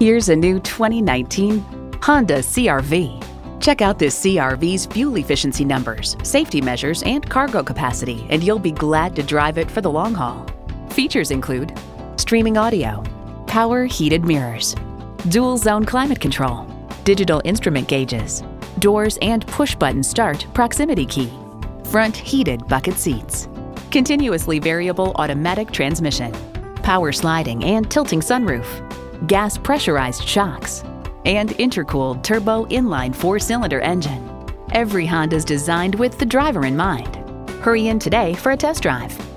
Here's a new 2019 Honda CRV. Check out this CRV's fuel efficiency numbers, safety measures, and cargo capacity, and you'll be glad to drive it for the long haul. Features include streaming audio, power heated mirrors, dual zone climate control, digital instrument gauges, doors and push button start proximity key, front heated bucket seats, continuously variable automatic transmission, power sliding and tilting sunroof, gas pressurized shocks, and intercooled turbo inline four-cylinder engine. Every Honda is designed with the driver in mind. Hurry in today for a test drive.